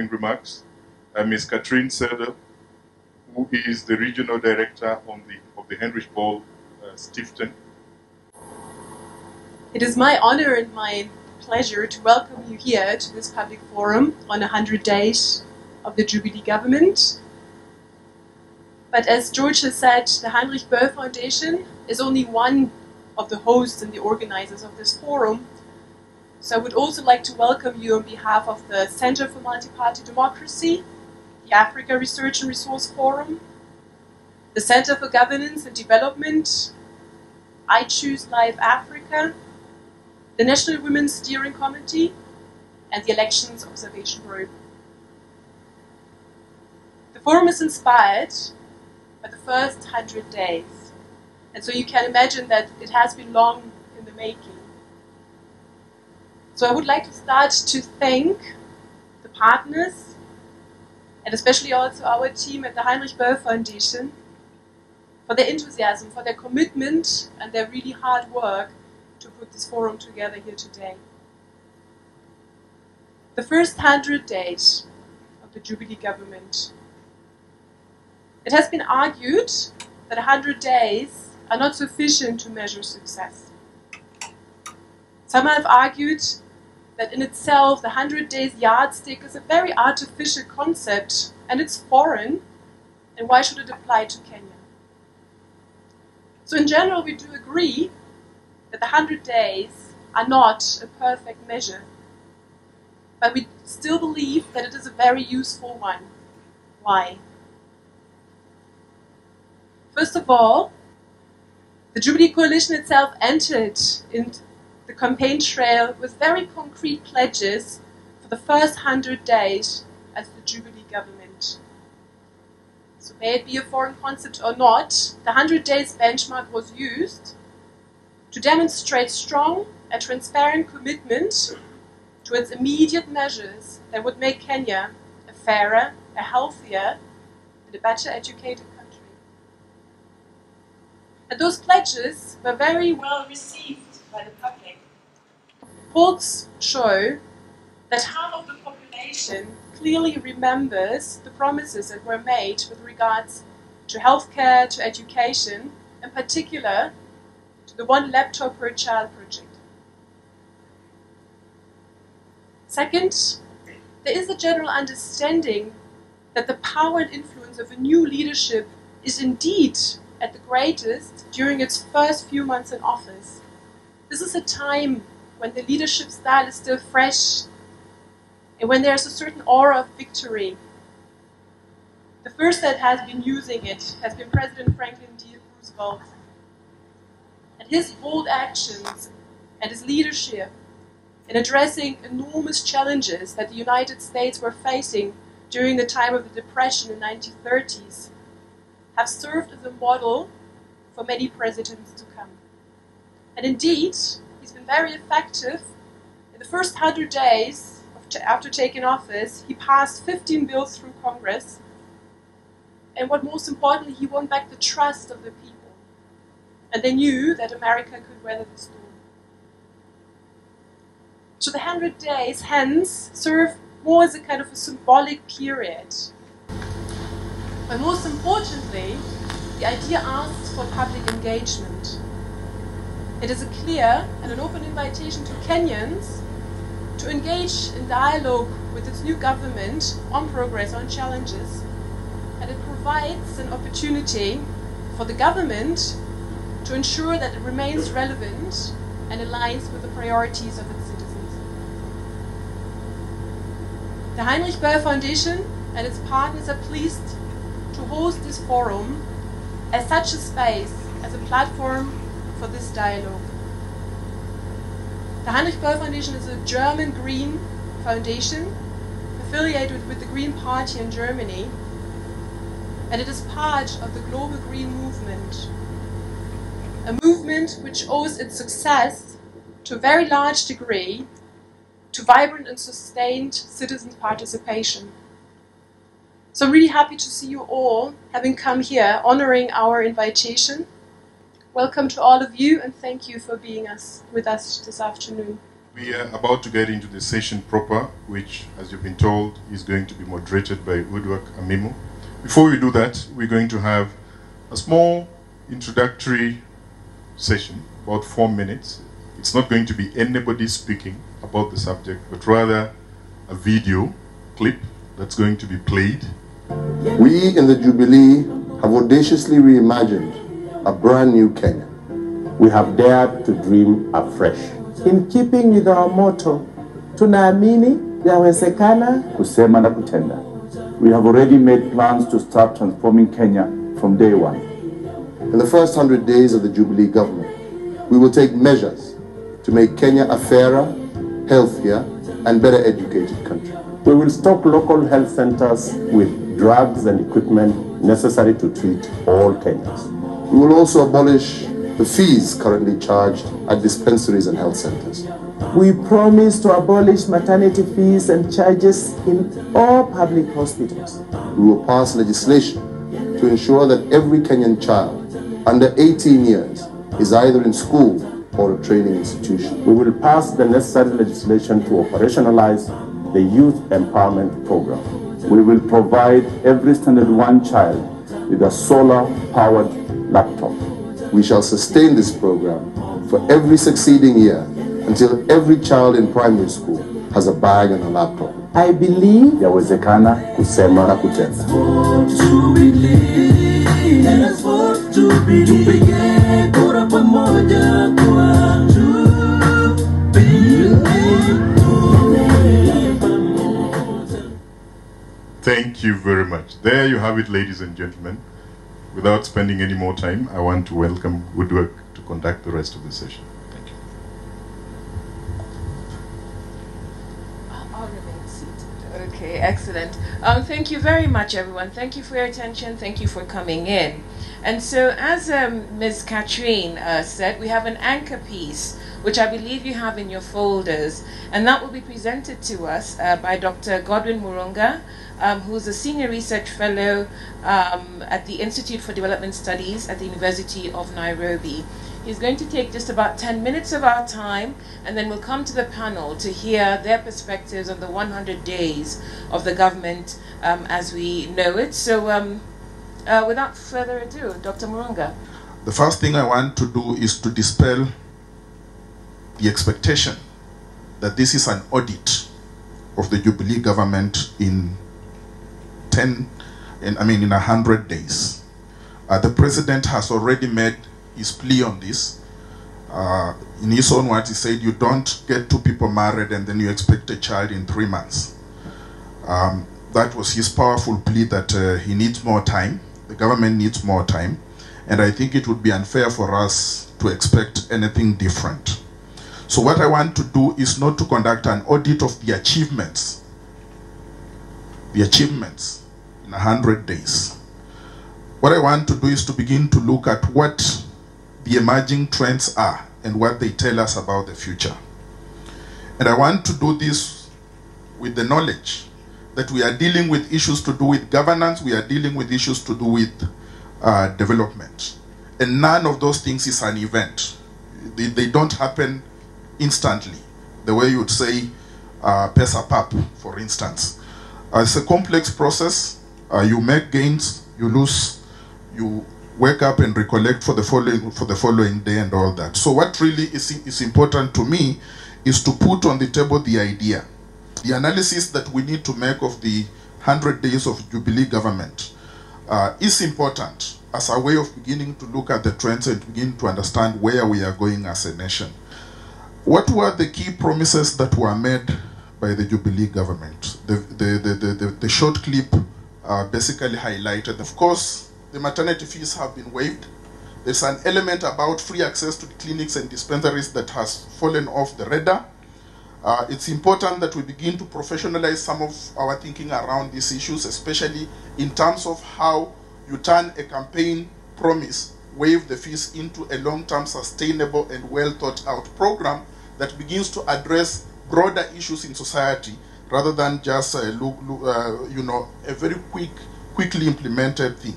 welcoming remarks uh, Ms. Katrin Seidel, who is the regional director on the, of the Heinrich Böll uh, Stiftung. It is my honor and my pleasure to welcome you here to this public forum on 100 days of the Jubilee government. But as George has said, the Heinrich Böll Foundation is only one of the hosts and the organizers of this forum. So I would also like to welcome you on behalf of the Center for Multi-Party Democracy, the Africa Research and Resource Forum, the Center for Governance and Development, I Choose Life Africa, the National Women's Steering Committee, and the Elections Observation Group. The forum is inspired by the first hundred days. And so you can imagine that it has been long in the making. So I would like to start to thank the partners and especially also our team at the Heinrich Böll Foundation for their enthusiasm, for their commitment and their really hard work to put this forum together here today. The first hundred days of the Jubilee government. It has been argued that 100 days are not sufficient to measure success. Some have argued that in itself the 100 days yardstick is a very artificial concept and it's foreign, and why should it apply to Kenya? So, in general, we do agree that the 100 days are not a perfect measure, but we still believe that it is a very useful one. Why? First of all, the Jubilee Coalition itself entered into campaign trail with very concrete pledges for the first hundred days as the Jubilee government. So, may it be a foreign concept or not, the 100 days benchmark was used to demonstrate strong and transparent commitment towards immediate measures that would make Kenya a fairer, a healthier, and a better educated country. And those pledges were very well received by the public. Polls show that half of the population clearly remembers the promises that were made with regards to healthcare, to education, in particular to the one laptop per child project. Second, there is a general understanding that the power and influence of a new leadership is indeed at the greatest during its first few months in office. This is a time when the leadership style is still fresh and when there's a certain aura of victory. The first that has been using it has been President Franklin D. Roosevelt. And his bold actions and his leadership in addressing enormous challenges that the United States were facing during the time of the Depression in the 1930s have served as a model for many presidents to come. And indeed, he's been very effective. In the first 100 days after taking office, he passed 15 bills through Congress. And what most importantly, he won back the trust of the people. And they knew that America could weather the storm. So the 100 days, hence, serve more as a kind of a symbolic period. But most importantly, the idea asks for public engagement. It is a clear and an open invitation to Kenyans to engage in dialogue with its new government on progress, on challenges, and it provides an opportunity for the government to ensure that it remains relevant and aligns with the priorities of its citizens. The Heinrich Böll Foundation and its partners are pleased to host this forum as such a space, as a platform for this dialogue. The Heinrich Böll Foundation is a German Green foundation affiliated with the Green Party in Germany, and it is part of the global green movement. A movement which owes its success to a very large degree to vibrant and sustained citizen participation. So I'm really happy to see you all having come here, honoring our invitation. Welcome to all of you, and thank you for being us with us this afternoon. We are about to get into the session proper, which, as you've been told, is going to be moderated by Udoak Amimo. Before we do that, we're going to have a small introductory session, about four minutes. It's not going to be anybody speaking about the subject, but rather a video clip that's going to be played. We in the Jubilee have audaciously reimagined a brand new Kenya. We have dared to dream afresh. In keeping with our motto, tunaamini yawezekana. kusema na kutenda. We have already made plans to start transforming Kenya from day one. In the first hundred days of the Jubilee government, we will take measures to make Kenya a fairer, healthier, and better educated country. We will stock local health centers with drugs and equipment necessary to treat all Kenyans. We will also abolish the fees currently charged at dispensaries and health centers. We promise to abolish maternity fees and charges in all public hospitals. We will pass legislation to ensure that every Kenyan child under 18 years is either in school or a training institution. We will pass the necessary legislation to operationalize the Youth Empowerment Program. We will provide every standard one child with a solar powered laptop. We shall sustain this program for every succeeding year until every child in primary school has a bag and a laptop. I believe Yawezekana kusema na kutenda. Thank you very much. There you have it, ladies and gentlemen. Without spending any more time, I want to welcome Udoak to conduct the rest of the session. Thank you. I'll remain seated. Okay, excellent. Um, thank you very much, everyone. Thank you for your attention. Thank you for coming in. And so, as um, Ms. Katrin uh, said, we have an anchor piece, which I believe you have in your folders, and that will be presented to us uh, by Dr. Godwin Murunga, um, who is a senior research fellow um, at the Institute for Development Studies at the University of Nairobi. He's going to take just about 10 minutes of our time, and then we'll come to the panel to hear their perspectives on the 100 days of the government um, as we know it. So, um, uh, without further ado, Dr. Murunga. The first thing I want to do is to dispel the expectation that this is an audit of the Jubilee government in 10, in, I mean, in 100 days. Uh, the president has already made his plea on this. Uh, in his own words, he said, You don't get two people married and then you expect a child in three months. Um, that was his powerful plea that uh, he needs more time, the government needs more time, and I think it would be unfair for us to expect anything different. So, what I want to do is not to conduct an audit of the achievements, the achievements in 100 days. What I want to do is to begin to look at what the emerging trends are and what they tell us about the future. And I want to do this with the knowledge that we are dealing with issues to do with governance, we are dealing with issues to do with uh, development. And none of those things is an event. They, they don't happen instantly, the way you would say uh, pesa pap, for instance. Uh, it's a complex process. Uh, you make gains, you lose, you wake up and recollect for the following for the following day and all that. So what really is, is important to me is to put on the table the idea, the analysis that we need to make of the 100 days of Jubilee government uh, is important as a way of beginning to look at the trends and begin to understand where we are going as a nation. What were the key promises that were made by the Jubilee government? The, the, the, the, the, short clip uh, basically highlighted, of course, the maternity fees have been waived. There's an element about free access to clinics and dispensaries that has fallen off the radar. Uh, it's important that we begin to professionalize some of our thinking around these issues, especially in terms of how you turn a campaign promise, waive the fees into a long-term sustainable and well thought out program that begins to address broader issues in society rather than just uh, look, look, uh, you know, a very quick, quickly implemented thing.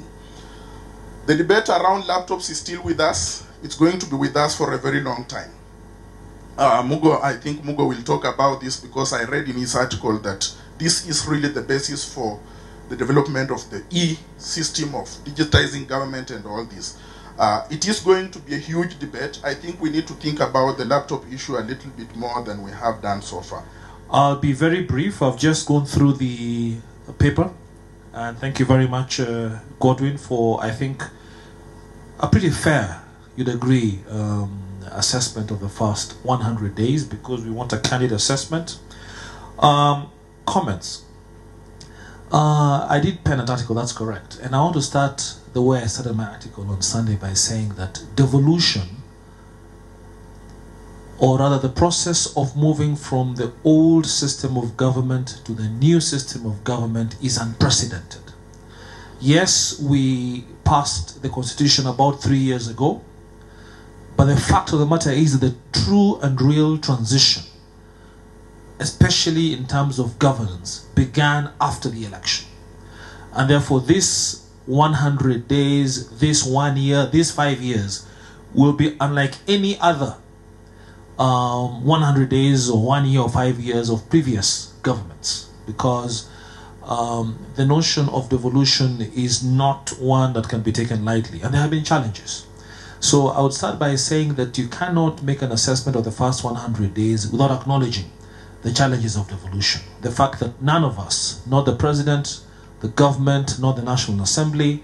The debate around laptops is still with us. It's going to be with us for a very long time. uh, Mugo, I think Mugo will talk about this because I read in his article that this is really the basis for the development of the e-system of digitizing government and all this. Uh, it is going to be a huge debate. I think we need to think about the laptop issue a little bit more than we have done so far. I'll be very brief. I've just gone through the paper, and thank you very much, uh, Godwin, for I think a pretty fair, you'd agree, um, assessment of the first 100 days because we want a candid assessment. Um, comments. Uh, I did pen an article, that's correct. And I want to start the way I started my article on Sunday by saying that devolution, or rather the process of moving from the old system of government to the new system of government, is unprecedented. Yes, we passed the constitution about three years ago, but the fact of the matter is that the true and real transition, especially in terms of governance, began after the election. And therefore, this 100 days, this one year, these five years will be unlike any other um, 100 days or one year or five years of previous governments because um, the notion of devolution is not one that can be taken lightly, and there have been challenges. So I would start by saying that you cannot make an assessment of the first 100 days without acknowledging the challenges of devolution. The fact that none of us, not the president, the government, not the National Assembly,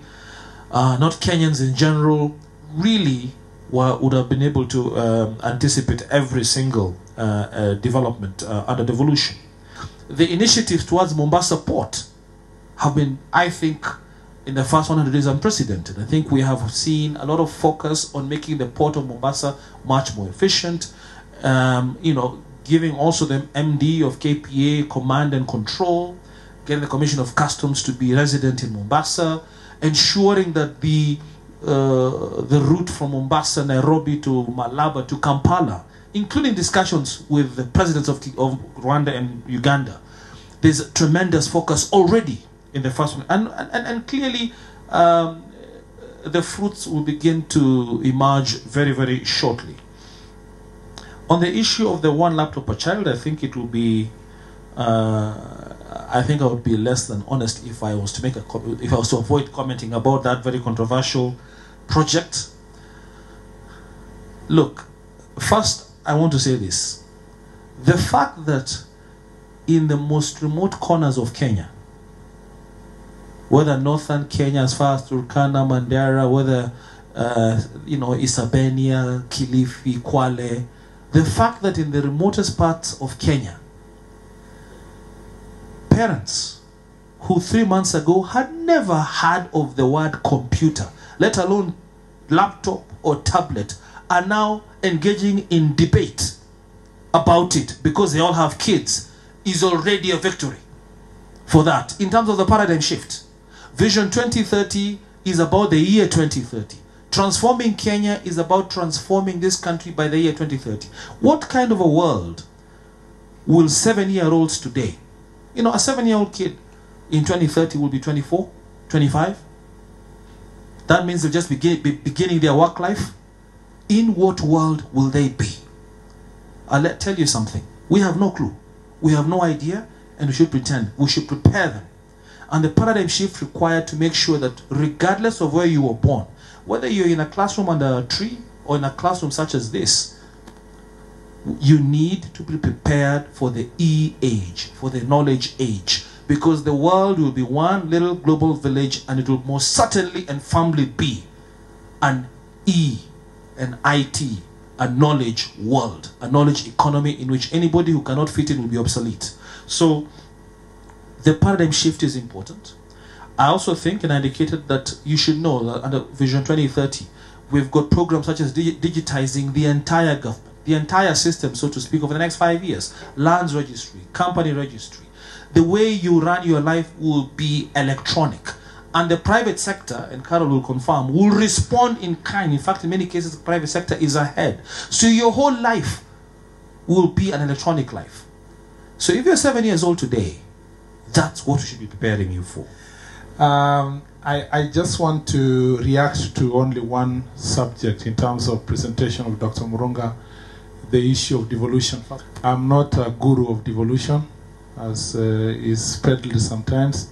uh, not Kenyans in general, really were, would have been able to um, anticipate every single uh, uh, development uh, under devolution. The initiatives towards Mombasa Port have been, I think, in the first 100 days unprecedented. I think we have seen a lot of focus on making the port of Mombasa much more efficient. Um, you know, giving also the MD of KPA command and control, getting the Commission of Customs to be resident in Mombasa, ensuring that the uh, the route from Mombasa, Nairobi to Malaba to Kampala, including discussions with the presidents of, of Rwanda and Uganda. There's a tremendous focus already in the first one, and and, and clearly. Um, the fruits will begin to emerge very, very shortly. On the issue of the one laptop per child, I think it will be uh, I think I would be less than honest if I was to make a if I was to avoid commenting about that very controversial project. Look, first I want to say this: the fact that in the most remote corners of Kenya, whether northern Kenya as far as Turkana, Mandera, whether uh, you know Isebania, Kilifi, Kwale, the fact that in the remotest parts of Kenya parents who three months ago had never heard of the word computer, let alone laptop or tablet, are now engaging in debate about it because they all have kids, is already a victory for that in terms of the paradigm shift. Vision 2030 is about the year 2030. Transforming Kenya is about transforming this country by the year 2030. What kind of a world will seven year olds today you know, a seven year old kid in 2030 will be 24, 25. That means they'll just begin, be beginning their work life. In what world will they be? I'll tell you something. We have no clue. We have no idea, and we should pretend. We should prepare them. And the paradigm shift required to make sure that regardless of where you were born, whether you're in a classroom under a tree or in a classroom such as this, you need to be prepared for the E age, for the knowledge age, because the world will be one little global village and it will most certainly and firmly be an E, an IT, a knowledge world, a knowledge economy in which anybody who cannot fit in will be obsolete. So the paradigm shift is important. I also think, and I indicated that you should know that under Vision 2030, we've got programs such as digitizing the entire government the entire system, so to speak, over the next five years. Lands registry, company registry. The way you run your life will be electronic. And the private sector, and Carol will confirm, will respond in kind. In fact, in many cases, the private sector is ahead. So your whole life will be an electronic life. So if you're seven years old today, that's what we should be preparing you for. Um, I, I just want to react to only one subject in terms of presentation of Dr. Murunga the issue of devolution. I'm not a guru of devolution, as uh, is peddled sometimes.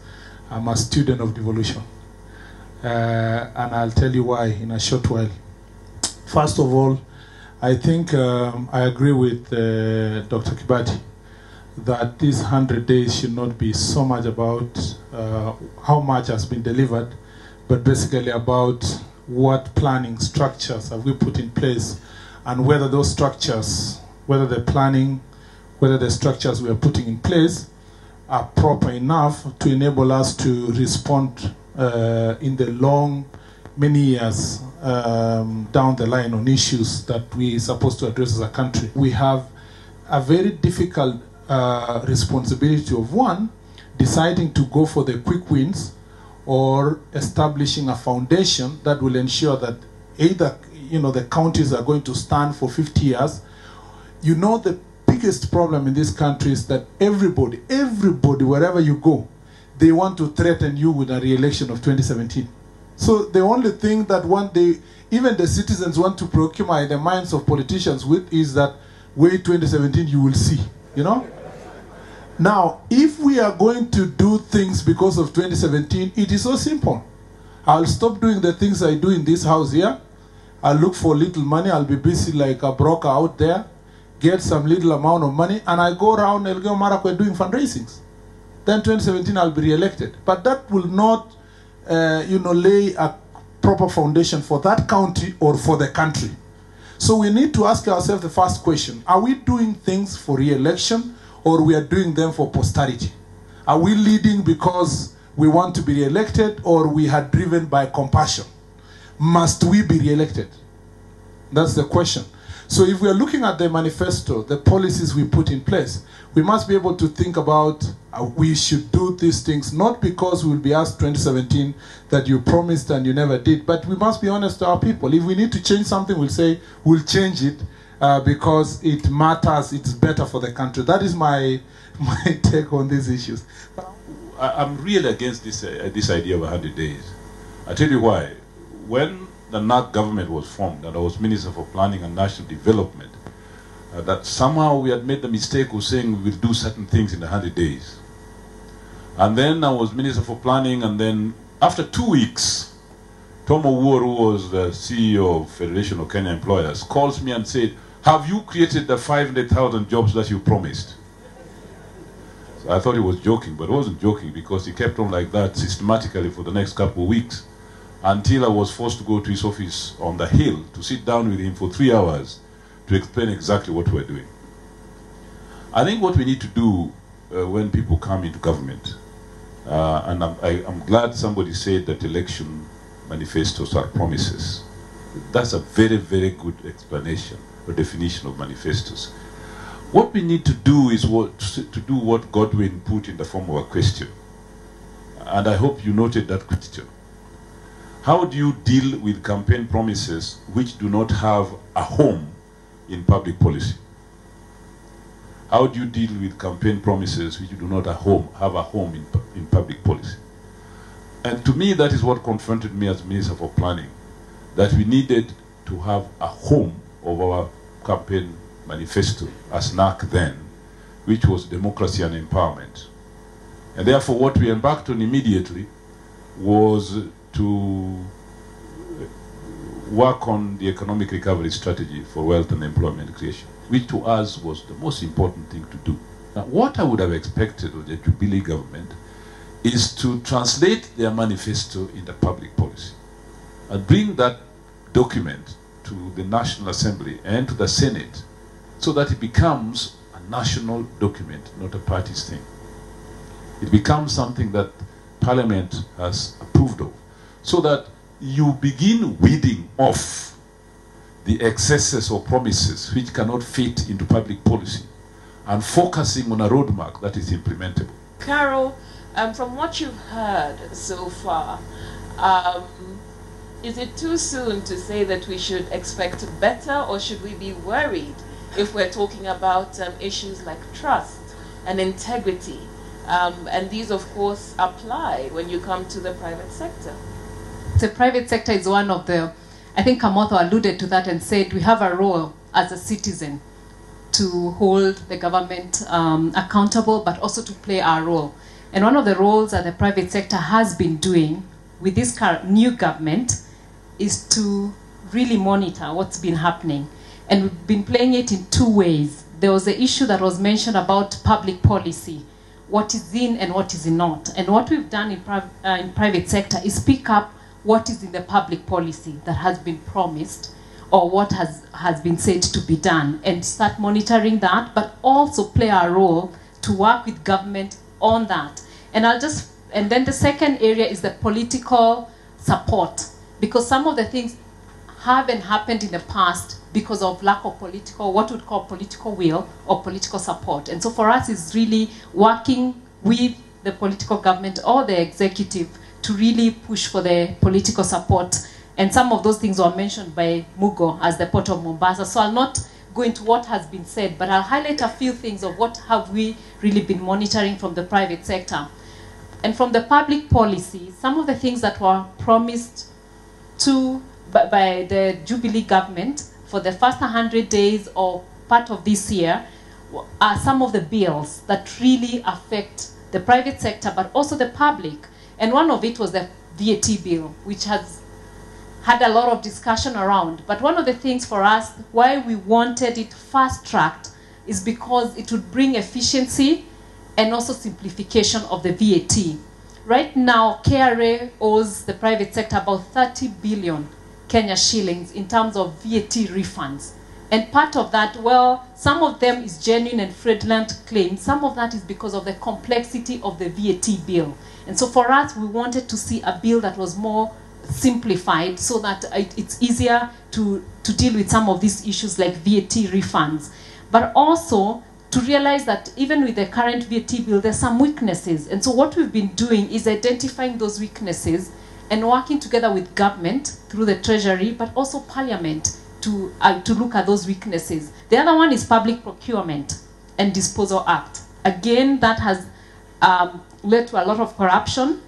I'm a student of devolution. Uh, and I'll tell you why in a short while. First of all, I think um, I agree with uh, Dr. Kibati that these 100 days should not be so much about uh, how much has been delivered, but basically about what planning structures have we put in place and whether those structures, whether the planning, whether the structures we are putting in place are proper enough to enable us to respond uh, in the long, many years um, down the line on issues that we are supposed to address as a country. We have a very difficult uh, responsibility of one deciding to go for the quick wins or establishing a foundation that will ensure that either you know the counties are going to stand for 50 years you know the biggest problem in this country is that everybody everybody wherever you go they want to threaten you with a re-election of 2017 so the only thing that one day even the citizens want to preoccupy the minds of politicians with is that wait 2017 you will see you know now, if we are going to do things because of 2017, it is so simple. I'll stop doing the things I do in this house here. I'll look for little money. I'll be busy like a broker out there, get some little amount of money, and I go around Elgeyo Marakwet doing fundraisings. Then 2017, I'll be re-elected. But that will not, uh, you know, lay a proper foundation for that county or for the country. So we need to ask ourselves the first question: Are we doing things for re-election? or we are doing them for posterity? Are we leading because we want to be re-elected or we are driven by compassion? Must we be re-elected? That's the question. So if we are looking at the manifesto, the policies we put in place, we must be able to think about uh, we should do these things not because we will be asked 2017 that you promised and you never did, but we must be honest to our people. If we need to change something, we'll say we'll change it uh, because it matters, it's better for the country. That is my, my take on these issues. I, am really against this, uh, this idea of 100 days. i tell you why. When the NARC government was formed and I was Minister for Planning and National Development, uh, that somehow we had made the mistake of saying we will do certain things in 100 days. And then I was Minister for Planning and then after two weeks, Tom Owuor, who was the CEO of Federation of Kenya Employers, calls me and said, have you created the 500,000 jobs that you promised? So I thought he was joking, but he wasn't joking because he kept on like that systematically for the next couple of weeks until I was forced to go to his office on the hill to sit down with him for three hours to explain exactly what we're doing. I think what we need to do uh, when people come into government, uh, and I'm, I, am glad somebody said that election manifestos are promises. That's a very, very good explanation or definition of manifestos. What we need to do is what, to do what Godwin put in the form of a question. And I hope you noted that question. How do you deal with campaign promises which do not have a home in public policy? How do you deal with campaign promises which do not a home, have a home in, in public policy? And to me, that is what confronted me as Minister for Planning, that we needed to have a home of our campaign manifesto as NARC then, which was democracy and empowerment. And therefore what we embarked on immediately was to uh, work on the economic recovery strategy for wealth and employment creation, which to us was the most important thing to do. Now, what I would have expected of the Jubilee government is to translate their manifesto into public policy and bring that document to the National Assembly and to the Senate so that it becomes a national document, not a party's thing. It becomes something that Parliament has approved of so that you begin weeding off the excesses or promises which cannot fit into public policy and focusing on a roadmap that is implementable. Carol, um, from what you've heard so far, um, is it too soon to say that we should expect better or should we be worried if we're talking about um, issues like trust and integrity? Um, and these, of course, apply when you come to the private sector. The private sector is one of the, I think Kamotho alluded to that and said we have a role as a citizen to hold the government um, accountable, but also to play our role. And one of the roles that the private sector has been doing with this new government is to really monitor what's been happening. And we've been playing it in two ways. There was the issue that was mentioned about public policy, what is in and what is not. And what we've done in, uh, in private sector is pick up what is in the public policy that has been promised or what has, has been said to be done and start monitoring that, but also play our role to work with government on that. And I'll just, and then the second area is the political support, because some of the things haven't happened in the past because of lack of political, what we'd call political will or political support. And so for us, it's really working with the political government or the executive to really push for the political support. And some of those things were mentioned by Mugo as the port of Mombasa. So I'll not go into what has been said, but I'll highlight a few things of what have we really been monitoring from the private sector. And from the public policy, some of the things that were promised to by, the Jubilee government for the first 100 days or part of this year are some of the bills that really affect the private sector but also the public. And one of it was the VAT bill, which has had a lot of discussion around. But one of the things for us, why we wanted it fast tracked, is because it would bring efficiency and also simplification of the VAT. Right now, KRA owes the private sector about 30 billion Kenya shillings in terms of VAT refunds. And part of that, well, some of them is genuine and fraudulent claims. Some of that is because of the complexity of the VAT bill. And so for us, we wanted to see a bill that was more simplified so that it, it's easier to, to deal with some of these issues like VAT refunds. But also to realize that even with the current VAT bill, there's some weaknesses. And so what we've been doing is identifying those weaknesses and working together with government through the treasury, but also parliament to, uh, to look at those weaknesses. The other one is public procurement and disposal act. Again, that has um, led to a lot of corruption,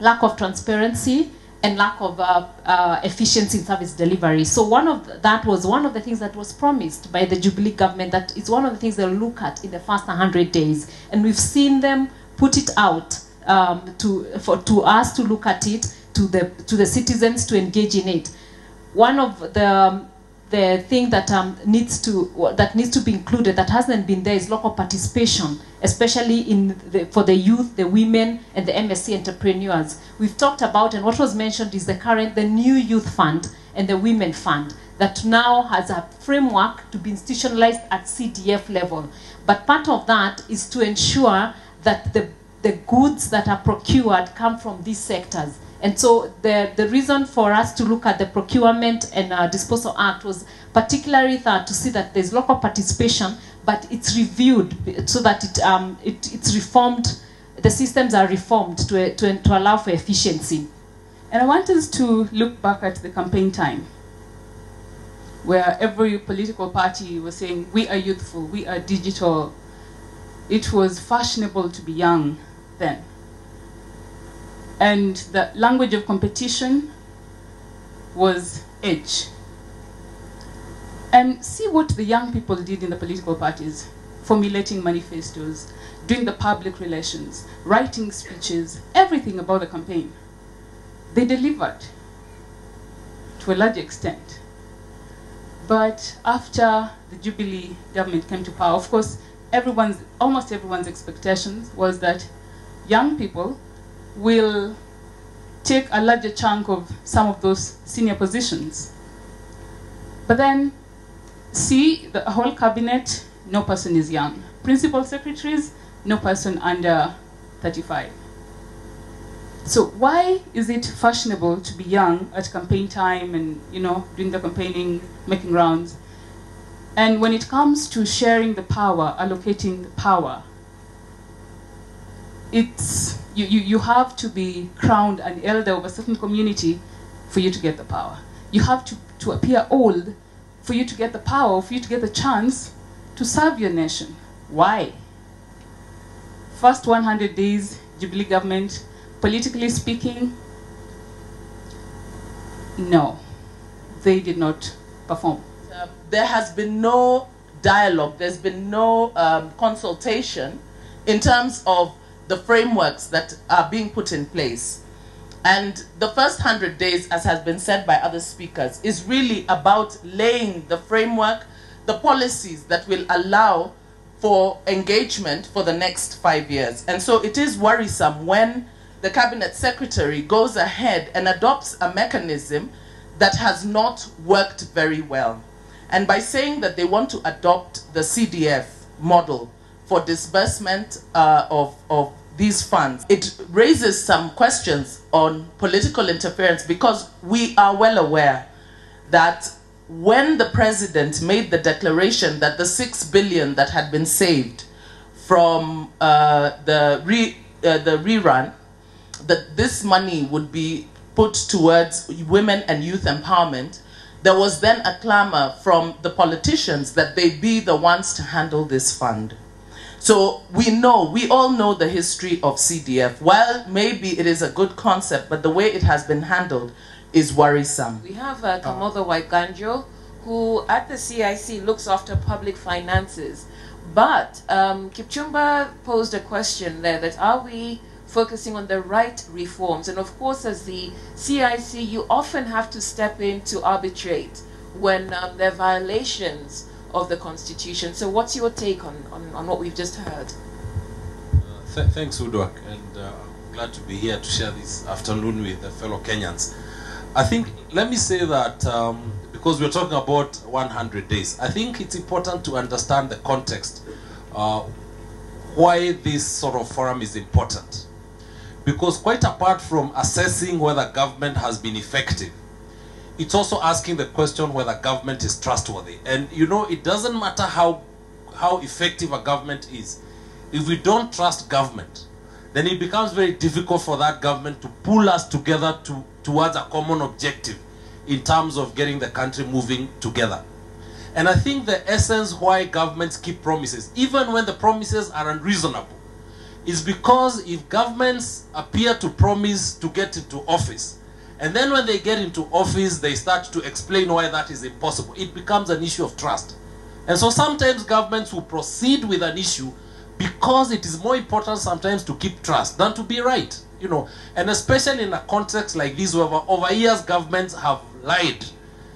lack of transparency, and lack of uh, uh, efficiency in service delivery. So one of that was one of the things that was promised by the Jubilee government that it's one of the things they'll look at in the first 100 days. And we've seen them put it out um, to, for, to us to look at it, to the, to the citizens to engage in it. One of the, um, the thing that um, needs to that needs to be included that hasn't been there is local participation, especially in the, for the youth, the women, and the MSC entrepreneurs. We've talked about and what was mentioned is the current the new youth fund and the women fund that now has a framework to be institutionalized at CDF level. But part of that is to ensure that the the goods that are procured come from these sectors. And so the, the reason for us to look at the Procurement and uh, Disposal Act was particularly that to see that there's local participation, but it's reviewed so that it, um, it, it's reformed, the systems are reformed to, to, to allow for efficiency. And I want us to look back at the campaign time, where every political party was saying, we are youthful, we are digital. It was fashionable to be young then and the language of competition was edge. And see what the young people did in the political parties, formulating manifestos, doing the public relations, writing speeches, everything about the campaign. They delivered to a large extent. But after the Jubilee government came to power, of course, everyone's, almost everyone's expectations was that young people will take a larger chunk of some of those senior positions. But then, see the whole cabinet, no person is young. Principal secretaries, no person under 35. So why is it fashionable to be young at campaign time and, you know, doing the campaigning, making rounds? And when it comes to sharing the power, allocating the power, it's you, you, you have to be crowned an elder of a certain community for you to get the power. You have to, to appear old for you to get the power, for you to get the chance to serve your nation. Why? First 100 days, Jubilee government, politically speaking, no, they did not perform. Uh, there has been no dialogue, there's been no um, consultation in terms of the frameworks that are being put in place. And the first 100 days, as has been said by other speakers, is really about laying the framework, the policies that will allow for engagement for the next five years. And so it is worrisome when the cabinet secretary goes ahead and adopts a mechanism that has not worked very well. And by saying that they want to adopt the CDF model for disbursement uh, of, of these funds, it raises some questions on political interference because we are well aware that when the president made the declaration that the six billion that had been saved from uh, the re, uh, the rerun, that this money would be put towards women and youth empowerment, there was then a clamor from the politicians that they be the ones to handle this fund. So we know, we all know the history of CDF. Well, maybe it is a good concept, but the way it has been handled is worrisome. We have uh, Kamotho Waiganjo, who at the CIC looks after public finances. But um, Kipchumba posed a question there that are we focusing on the right reforms? And of course, as the CIC, you often have to step in to arbitrate when um, there are violations of the Constitution. So what's your take on, on, on what we've just heard? Th thanks, Udoak, and uh, I'm glad to be here to share this afternoon with the fellow Kenyans. I think, let me say that um, because we're talking about 100 days, I think it's important to understand the context uh, why this sort of forum is important. Because quite apart from assessing whether government has been effective, it's also asking the question whether government is trustworthy. And you know, it doesn't matter how, how effective a government is. If we don't trust government, then it becomes very difficult for that government to pull us together to, towards a common objective in terms of getting the country moving together. And I think the essence why governments keep promises, even when the promises are unreasonable, is because if governments appear to promise to get into office, and then when they get into office, they start to explain why that is impossible, it becomes an issue of trust. And so sometimes governments will proceed with an issue because it is more important sometimes to keep trust than to be right. You know, and especially in a context like this, where over years governments have lied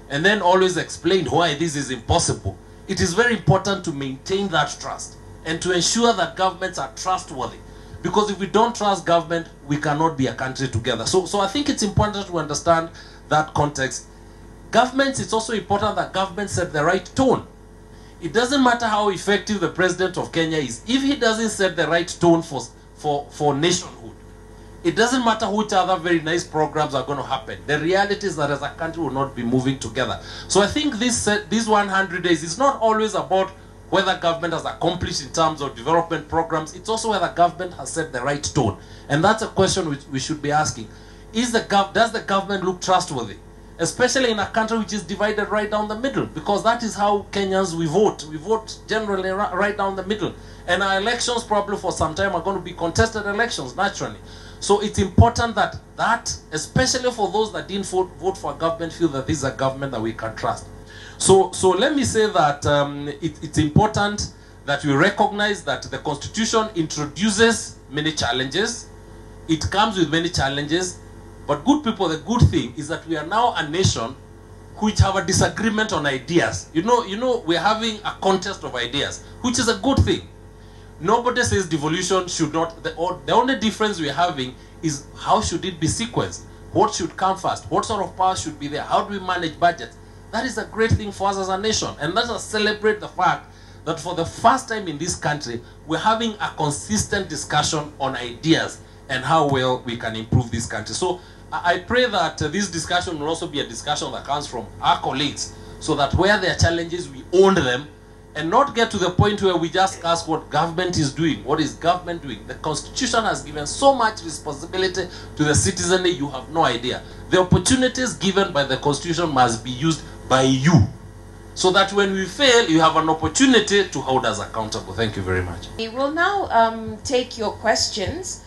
and then always explained why this is impossible. It is very important to maintain that trust and to ensure that governments are trustworthy. Because if we don't trust government, we cannot be a country together. So, so I think it's important to understand that context. Governments, it's also important that governments set the right tone. It doesn't matter how effective the president of Kenya is. If he doesn't set the right tone for, for, for nationhood, it doesn't matter which other very nice programs are going to happen. The reality is that as a country we will not be moving together. So I think this, uh, these 100 days is not always about whether government has accomplished in terms of development programs. It's also whether government has set the right tone. And that's a question which we should be asking. Is the gov does the government look trustworthy? Especially in a country which is divided right down the middle, because that is how Kenyans we vote. We vote generally right down the middle. And our elections probably for some time are going to be contested elections, naturally. So it's important that that, especially for those that didn't vote, vote for a government, feel that this is a government that we can trust. So, so let me say that um, it, it's important that we recognize that the Constitution introduces many challenges. It comes with many challenges. But good people, the good thing is that we are now a nation which have a disagreement on ideas. You know, you know, we're having a contest of ideas, which is a good thing. Nobody says devolution should not, the, the only difference we're having is how should it be sequenced? What should come first? What sort of power should be there? How do we manage budgets? That is a great thing for us as a nation. And let us celebrate the fact that for the first time in this country, we're having a consistent discussion on ideas and how well we can improve this country. So I pray that uh, this discussion will also be a discussion that comes from our colleagues so that where there are challenges, we own them and not get to the point where we just ask what government is doing. What is government doing? The constitution has given so much responsibility to the citizen that you have no idea. The opportunities given by the constitution must be used by you. So that when we fail, you have an opportunity to hold us accountable. Thank you very much. We will now um, take your questions.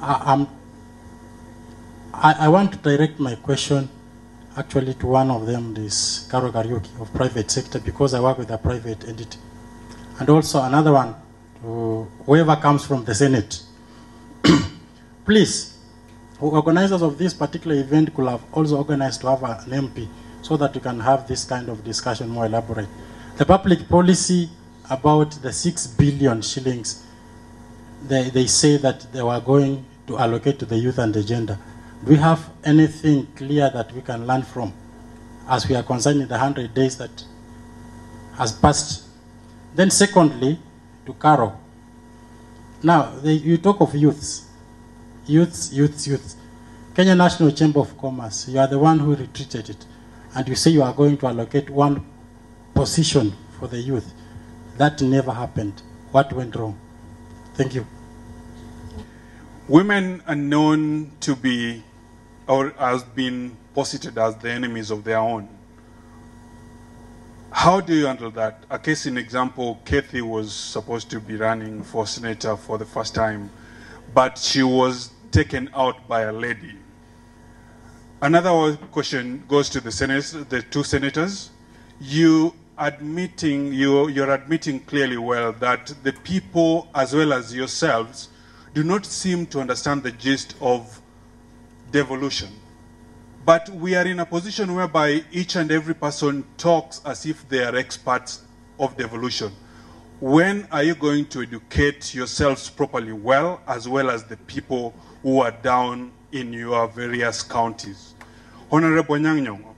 I, I'm, I, I want to direct my question actually to one of them, this Carol Kariuki of private sector, because I work with a private entity. and also another one to whoever comes from the Senate. Please, organizers of this particular event could have also organized to have an MP so that we can have this kind of discussion more elaborate. The public policy about the six billion shillings, they, they say that they were going to allocate to the youth and the gender. Do we have anything clear that we can learn from as we are concerned in the 100 days that has passed? Then secondly, to Carol. Now, the, you talk of youths. Youths, youths, youths. Kenya National Chamber of Commerce, you are the one who retreated it. And you say you are going to allocate one position for the youth. That never happened. What went wrong? Thank you. Women are known to be, or has been posited as the enemies of their own. How do you handle that? A case in example, Kathy was supposed to be running for senator for the first time, but she was taken out by a lady. Another question goes to the senators, the two senators. You admitting you you're admitting clearly well that the people as well as yourselves do not seem to understand the gist of devolution. But we are in a position whereby each and every person talks as if they are experts of devolution. When are you going to educate yourselves properly well, as well as the people who are down in your various counties? Honorable Anyang' Nyong'o,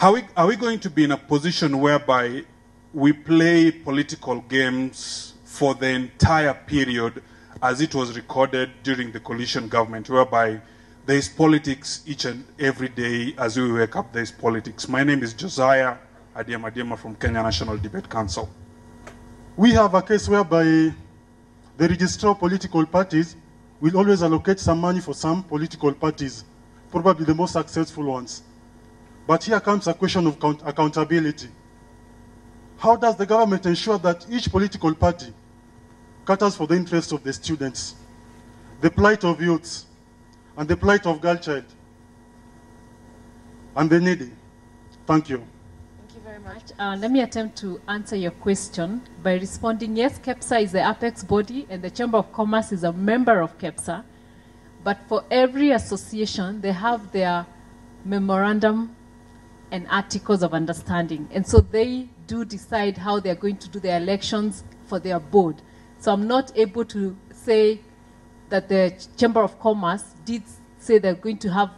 are we, are we going to be in a position whereby we play political games for the entire period as it was recorded during the coalition government, whereby there is politics each and every day as we wake up, there is politics. My name is Josiah Adiama Adiama from Kenya National Debate Council. We have a case whereby the registrar of political parties will always allocate some money for some political parties, probably the most successful ones. But here comes a question of count- accountability. How does the government ensure that each political party caters for the interests of the students, the plight of youths, and the plight of girl child, and the needy? Thank you. Thank you very much. Uh, let me attempt to answer your question by responding yes, KEPSA is the apex body, and the Chamber of Commerce is a member of KEPSA. But for every association, they have their memorandum and articles of understanding. And so they do decide how they're going to do their elections for their board. So I'm not able to say that the Chamber of Commerce did say they're going to have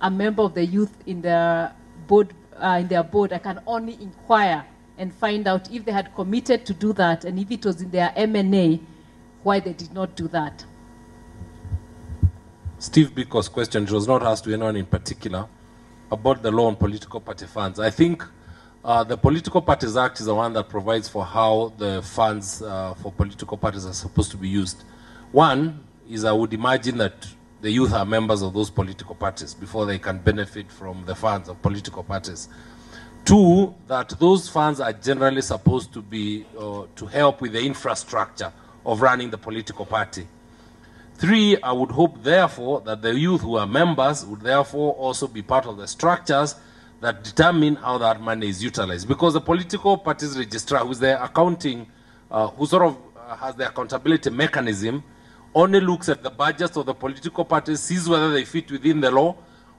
a member of the youth in their board. Uh, in their board, I can only inquire and find out if they had committed to do that, and if it was in their M&A, why they did not do that. Steve Biko's question, it was not asked to anyone in particular, about the law on political party funds. I think uh, the Political Parties Act is the one that provides for how the funds uh, for political parties are supposed to be used. One is I would imagine that the youth are members of those political parties before they can benefit from the funds of political parties. Two, that those funds are generally supposed to be uh, to help with the infrastructure of running the political party. Three, I would hope, therefore, that the youth who are members would therefore also be part of the structures that determine how that money is utilized. Because the political parties registrar, who's the accounting, uh, who sort of uh, has the accountability mechanism, only looks at the budgets of the political parties, sees whether they fit within the law,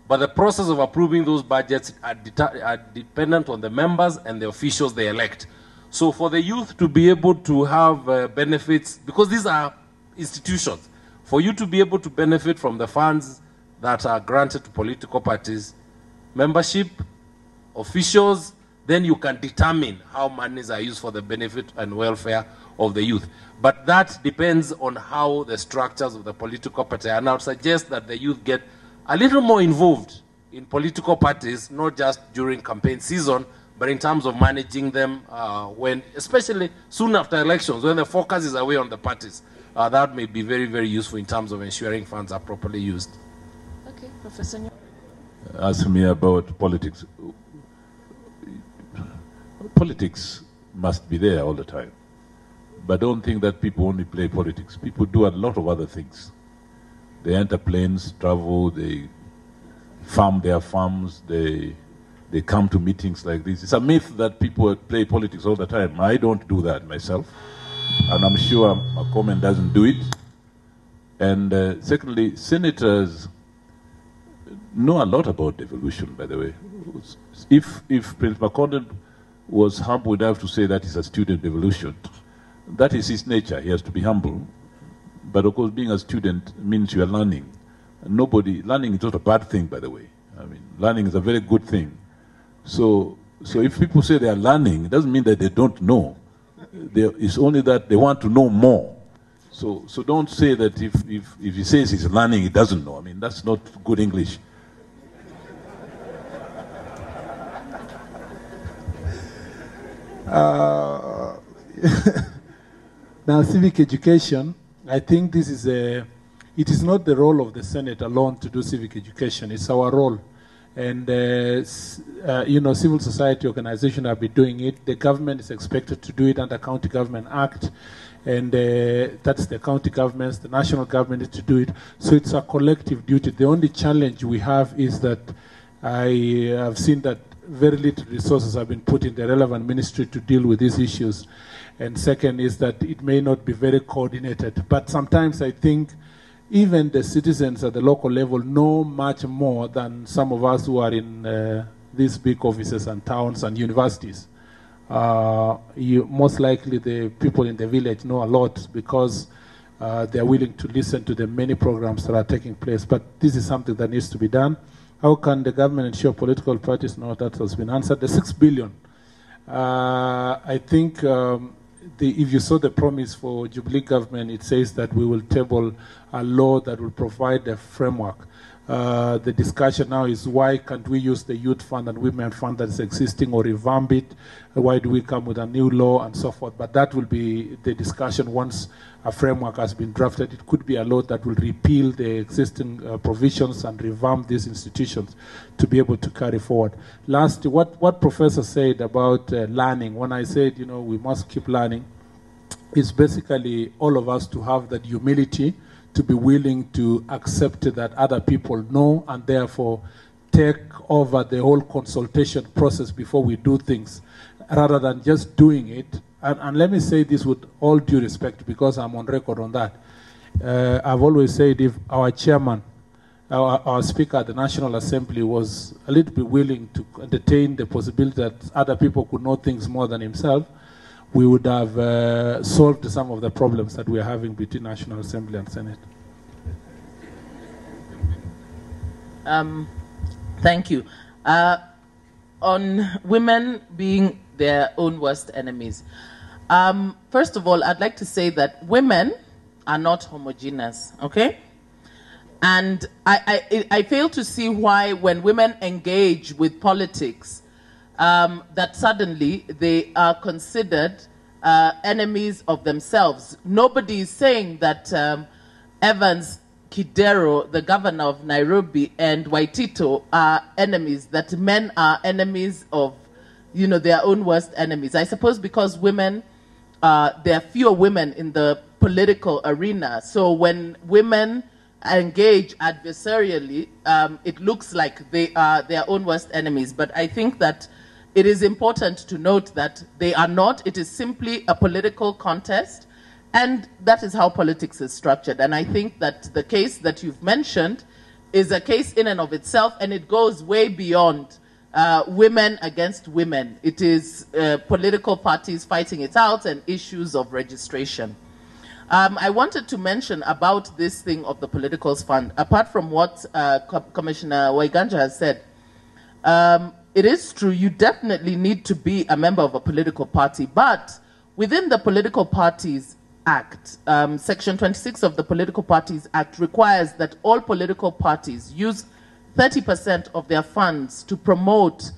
but the process of approving those budgets are, are dependent on the members and the officials they elect. So for the youth to be able to have uh, benefits, because these are institutions, for you to be able to benefit from the funds that are granted to political parties, membership, officials, then you can determine how monies are used for the benefit and welfare of the youth. But that depends on how the structures of the political party, and I would suggest that the youth get a little more involved in political parties, not just during campaign season, but in terms of managing them uh, when, especially soon after elections, when the focus is away on the parties. Uh, that may be very, very useful in terms of ensuring funds are properly used. Okay, Professor. Nyo- Ask me about politics. Politics must be there all the time. But don't think that people only play politics. People do a lot of other things. They enter planes, travel, they farm their farms, they they come to meetings like this. It's a myth that people play politics all the time. I don't do that myself, and I'm sure Makomen doesn't do it. And uh, secondly, senators know a lot about devolution, by the way. If, if Prince Makonde was humble enough to say that he's a student devolution, that is his nature. He has to be humble. But of course, being a student means you are learning. Nobody, learning is not a bad thing, by the way. I mean, learning is a very good thing. So, so if people say they are learning, it doesn't mean that they don't know. It's only that they want to know more. So, so don't say that if, if, if he says he's learning, he doesn't know. I mean, that's not good English. Uh, now, civic education, I think this is a, it is not the role of the Senate alone to do civic education. It's our role. And, uh, uh, you know, civil society organizations have been doing it. The government is expected to do it under County Government Act. And uh, that's the county governments, the national government to do it. So it's a collective duty. The only challenge we have is that I have seen that very little resources have been put in the relevant ministry to deal with these issues. And second is that it may not be very coordinated. But sometimes I think even the citizens at the local level know much more than some of us who are in uh, these big offices and towns and universities. Uh, you, most likely the people in the village know a lot because uh, they're willing to listen to the many programs that are taking place. But this is something that needs to be done. How can the government ensure political parties know that has been answered? The six billion. Uh, I think um, the, if you saw the promise for Jubilee government, it says that we will table a law that will provide a framework. Uh, the discussion now is why can't we use the youth fund and women fund that is existing or revamp it? Why do we come with a new law and so forth? But that will be the discussion once a framework has been drafted. It could be a law that will repeal the existing uh, provisions and revamp these institutions to be able to carry forward. Last, what, what Professor said about uh, learning, when I said, you know, we must keep learning, is basically all of us to have that humility to be willing to accept that other people know and therefore take over the whole consultation process before we do things rather than just doing it. And, and let me say this with all due respect because I'm on record on that. Uh, I've always said if our chairman, our, our speaker at the National Assembly was a little bit willing to entertain the possibility that other people could know things more than himself, we would have uh, solved some of the problems that we are having between National Assembly and Senate. Um, thank you. Uh, on women being their own worst enemies. Um, first of all, I'd like to say that women are not homogeneous, okay? And I, I, I fail to see why, when women engage with politics, um, that suddenly they are considered uh, enemies of themselves. Nobody is saying that um, Evans Kidero, the governor of Nairobi, and Waititu are enemies, that men are enemies of, you know, their own worst enemies. I suppose because women, uh, there are fewer women in the political arena. So when women engage adversarially, um, it looks like they are their own worst enemies. But I think that it is important to note that they are not. It is simply a political contest. And that is how politics is structured. And I think that the case that you've mentioned is a case in and of itself, and it goes way beyond uh, women against women. It is uh, political parties fighting it out and issues of registration. Um, I wanted to mention about this thing of the political fund, apart from what uh, Co Commissioner Waiganjo has said. Um, it is true, you definitely need to be a member of a political party, but within the political parties Act, um, Section 26 of the Political Parties Act requires that all political parties use 30% of their funds to promote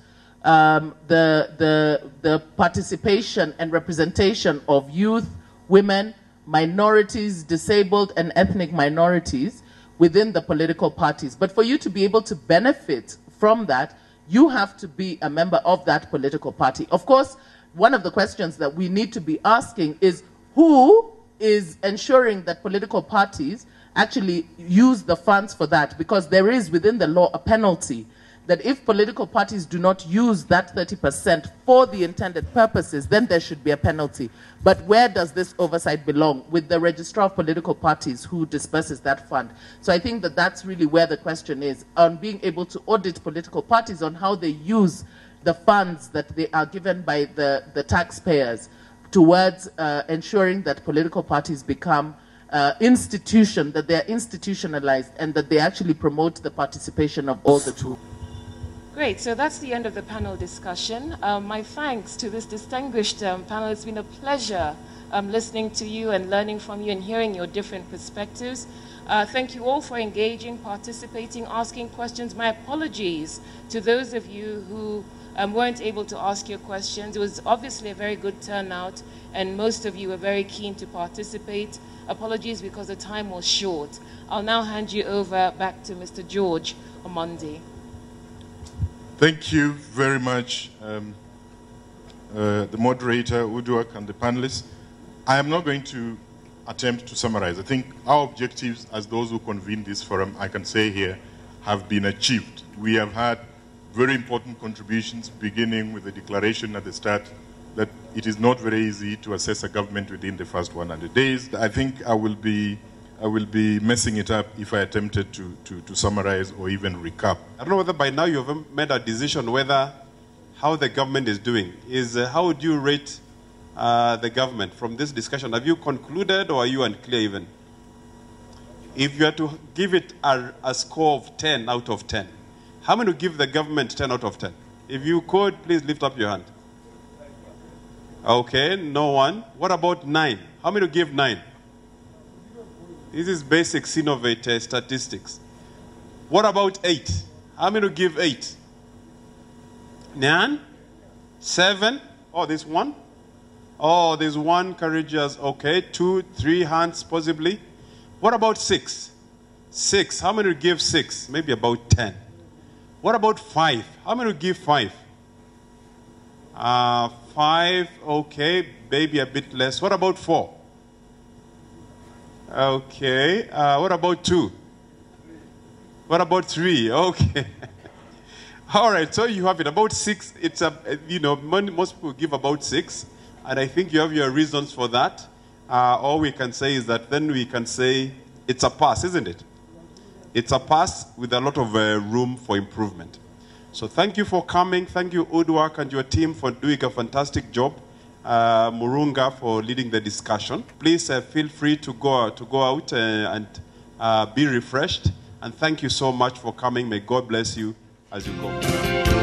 um, the, the, the participation and representation of youth, women, minorities, disabled, and ethnic minorities within the political parties. But for you to be able to benefit from that, you have to be a member of that political party. Of course, one of the questions that we need to be asking is who is ensuring that political parties actually use the funds for that because there is within the law a penalty that if political parties do not use that 30% for the intended purposes, then there should be a penalty. But where does this oversight belong? With the registrar of political parties who disperses that fund. So I think that that's really where the question is on being able to audit political parties on how they use the funds that they are given by the, the taxpayers towards uh, ensuring that political parties become uh, institution, that they're institutionalized, and that they actually promote the participation of all the people. Great, so that's the end of the panel discussion. Um, my thanks to this distinguished um, panel. It's been a pleasure um, listening to you and learning from you and hearing your different perspectives. Uh, thank you all for engaging, participating, asking questions. My apologies to those of you who um, weren't able to ask your questions. It was obviously a very good turnout, and most of you were very keen to participate. Apologies because the time was short. I'll now hand you over back to Mr. George Omondi. Thank you very much, um, uh, the moderator, Udoak, and the panelists. I am not going to attempt to summarize. I think our objectives as those who convened this forum, I can say here, have been achieved. We have had very important contributions, beginning with the declaration at the start that it is not very easy to assess a government within the first 100 days. I think I will be I will be messing it up if I attempted to, to, to summarize or even recap. I don't know whether by now you've made a decision whether how the government is doing. Is uh, how would you rate uh, the government from this discussion? Have you concluded or are you unclear even? If you are to give it a, a score of 10 out of 10, how many give the government 10 out of 10? If you could, please lift up your hand. Okay, no one. What about 9? How many give 9? This is basic Sinovate statistics. What about eight? How many give eight? Nine? Seven? Oh, there's one? Oh, there's one courageous. Okay, two, three hands possibly. What about six? Six. How many give six? Maybe about ten. What about five? How many give five? Uh, five, okay, maybe a bit less. What about four? Okay. Uh, what about two? What about three? Okay. All right. So you have it about six. It's a you know most people give about six, and I think you have your reasons for that. Uh, all we can say is that then we can say it's a pass, isn't it? It's a pass with a lot of uh, room for improvement. So thank you for coming. Thank you, Udoak, and your team for doing a fantastic job uh, Murunga for leading the discussion. Please uh, feel free to go, to go out uh, and uh, be refreshed. And thank you so much for coming. May God bless you as you go.